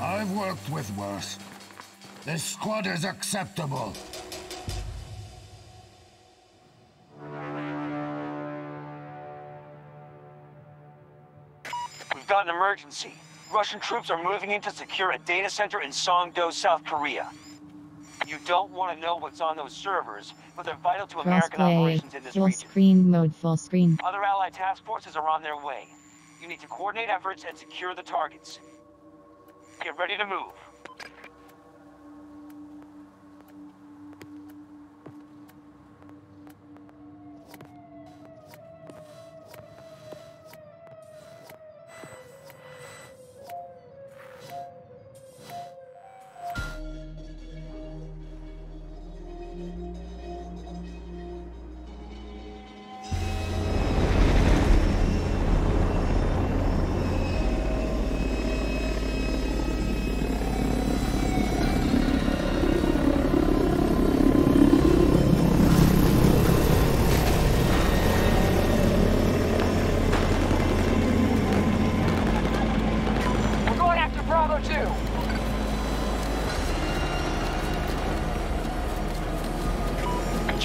I've worked with worse. This squad is acceptable. We've got an emergency. Russian troops are moving in to secure a data center in Songdo, South Korea. You don't want to know what's on those servers, but they're vital to American Crossplay. operations in this Full region. screen mode. Full screen. Other Allied task forces are on their way. You need to coordinate efforts and secure the targets. Get ready to move.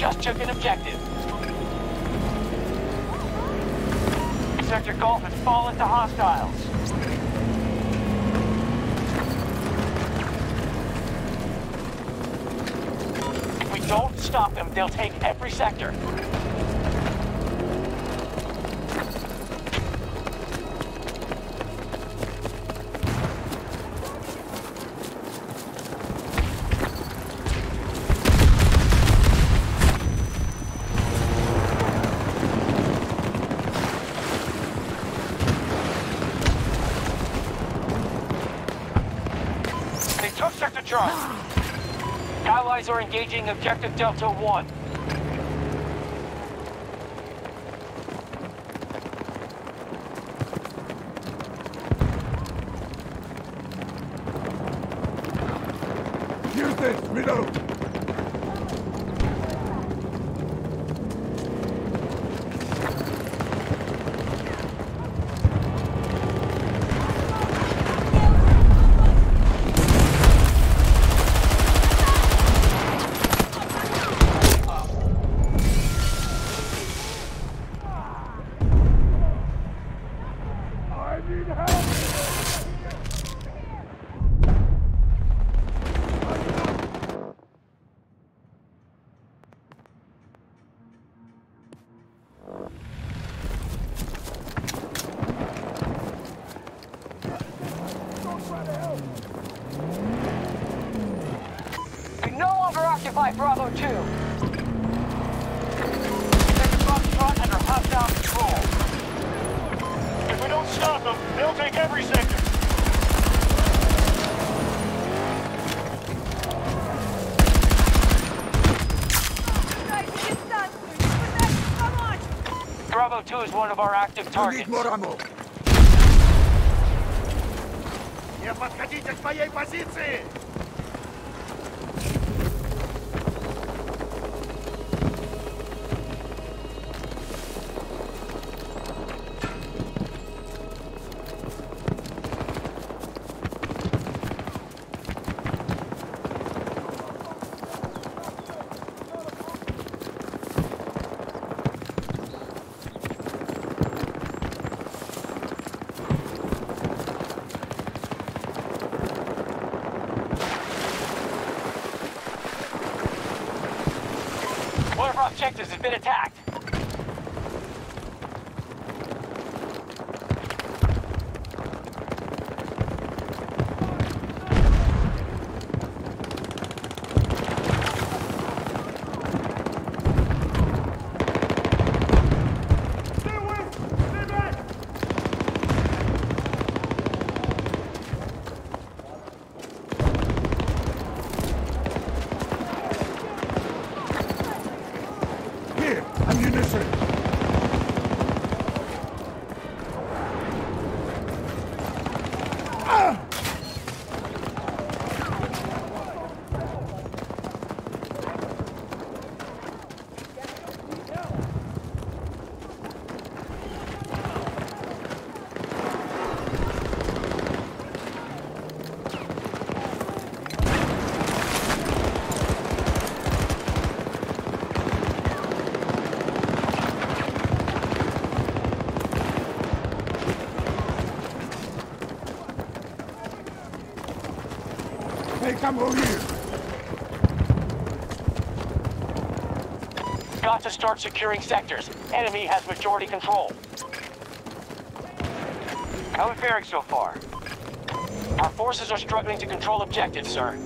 Just took an objective. Sector Golf has fallen to hostiles. If we don't stop them, they'll take every sector. Charlie. Allies are engaging Objective Delta 1. longer occupy Bravo 2. Sector Foxtrot under hostile control. If we don't stop them, they'll take every sector. Дайте дистанцию! Пытайтесь помочь! Bravo 2 is one of our active I targets. need more ammo! Не подходите к моей позиции! Our objectives has been attacked. Move Got to start securing sectors. Enemy has majority control. How are we faring so far? Our forces are struggling to control objectives, sir.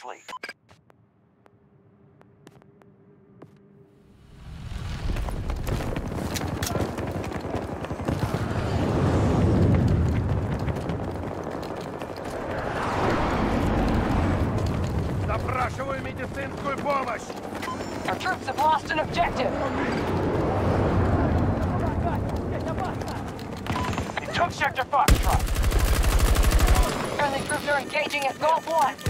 closely. Our troops have lost an objective! They took Sector Foxtrot! Friendly troops are engaging at Golf 1!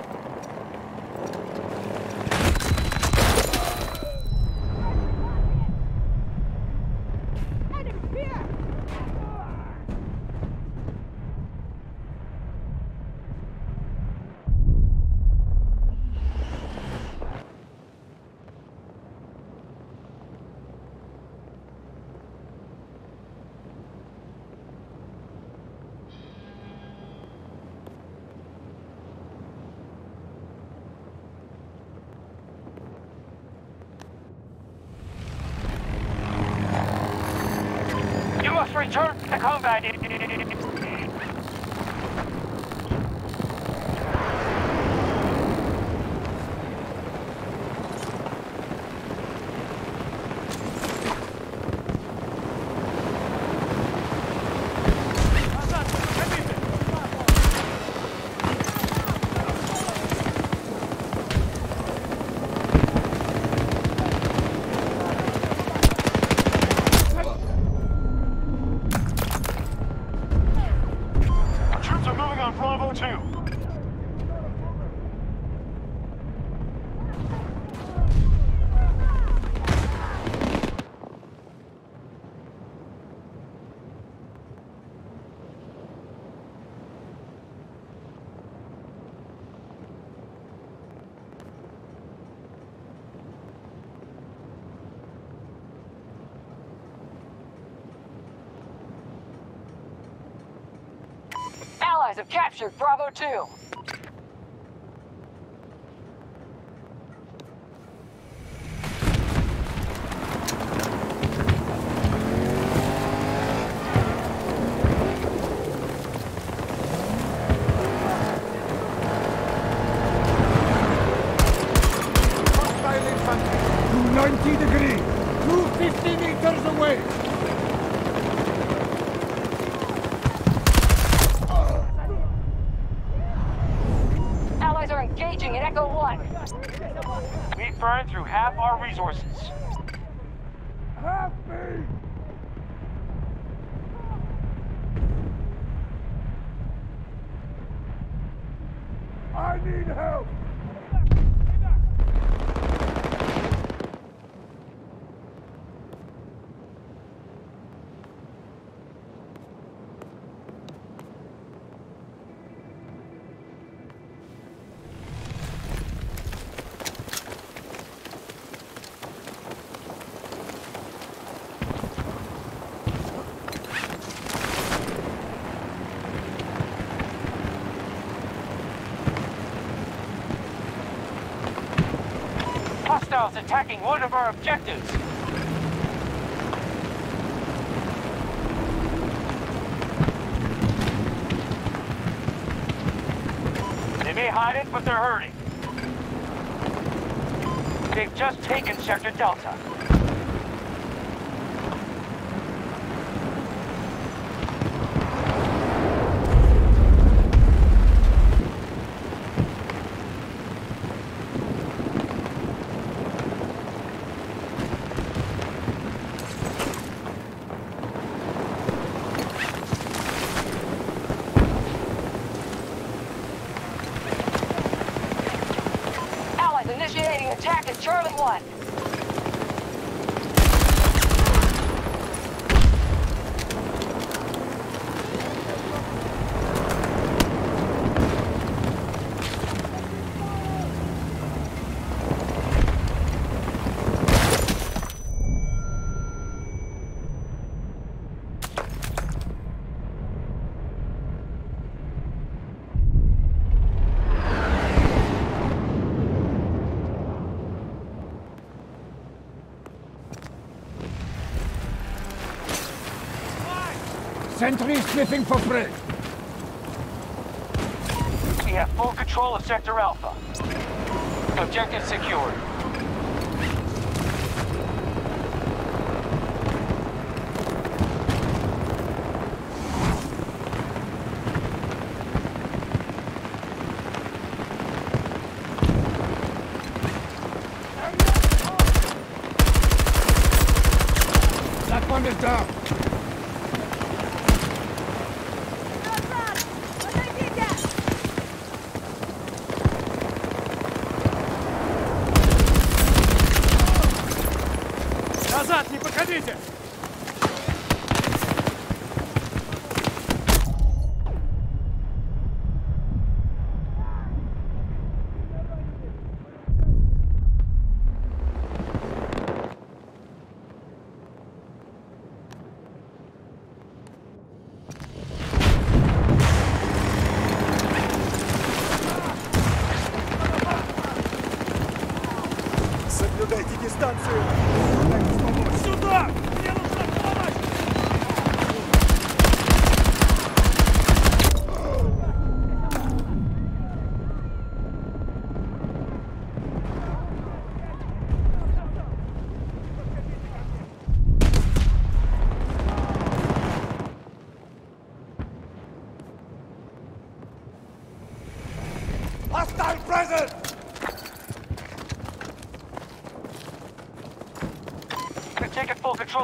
return to combat. Our troops are moving on Bravo 2. Allies have captured Bravo 2. Engaging at Echo 1. We've burned through half our resources. Help me! I need help! Hostiles attacking one of our objectives. They may hide it, but they're hurting. They've just taken Sector Delta. Allies initiating attack at Charlie 1. Sentry sniffing for prey. We have full control of Sector Alpha. Objective secured.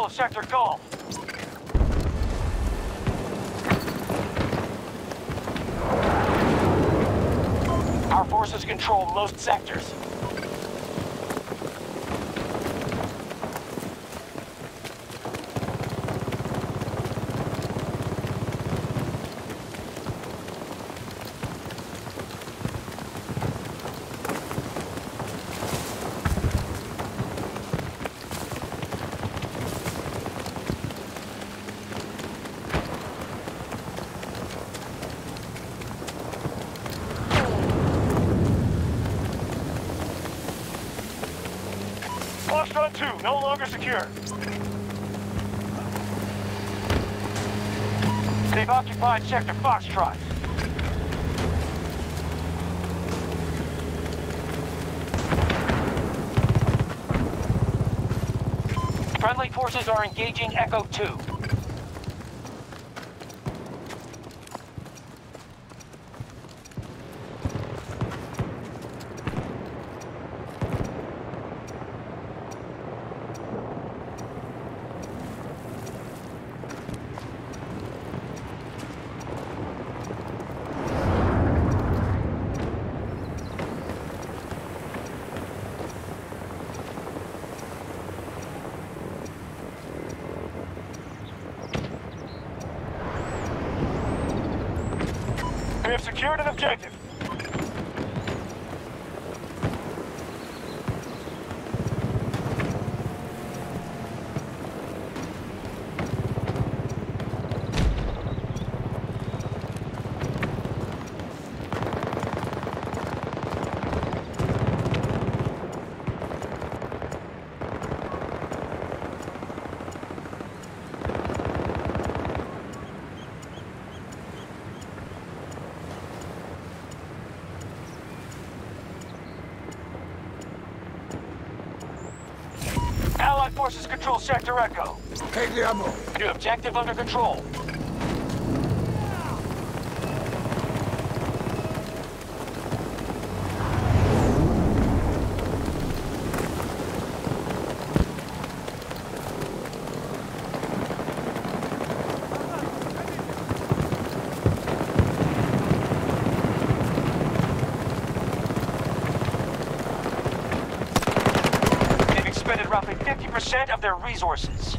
Sector Golf. Our forces control most sectors. Lost two, no longer secure. They've occupied Sector Foxtrot. Friendly forces are engaging Echo 2. We have secured an objective. forces control Sector Echo. Take the ammo. New objective under control. Of their resources.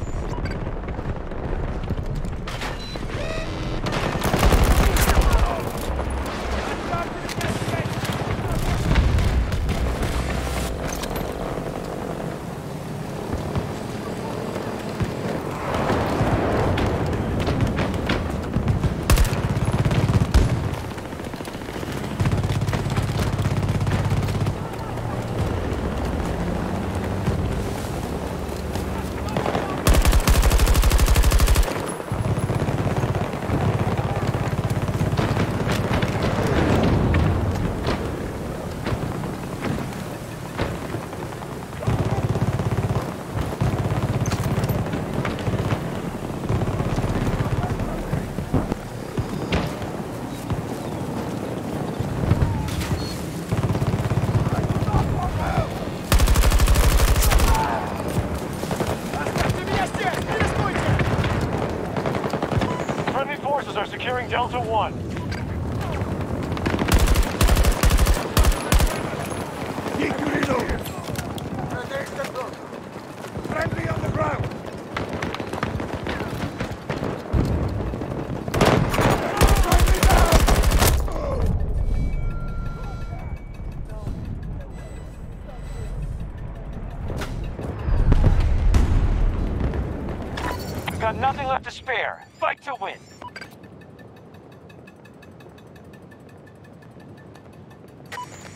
Friendly forces are securing Delta 1. Need to reload. Friendly on the ground. Friendly down. We've got nothing left to spare. Fight to win.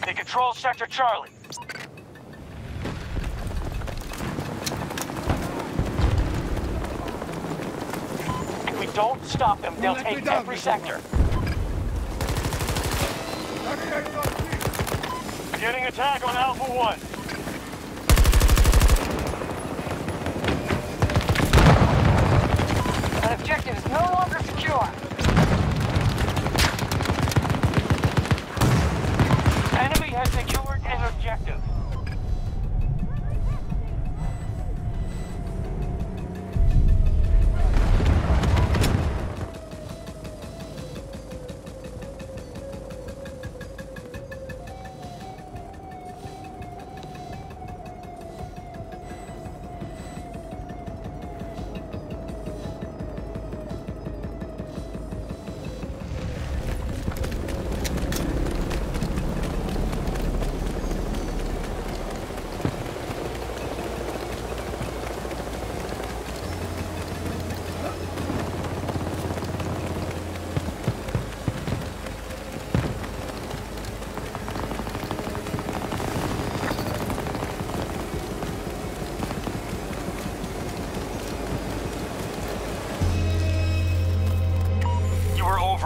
They control Sector Charlie. If we don't stop them, they'll take every sector. Navigator on clear. Getting attack on Alpha 1.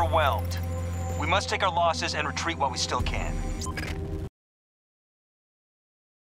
Overwhelmed. We must take our losses and retreat while we still can.